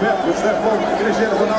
metros, Stefano, Cristiano Ronaldo.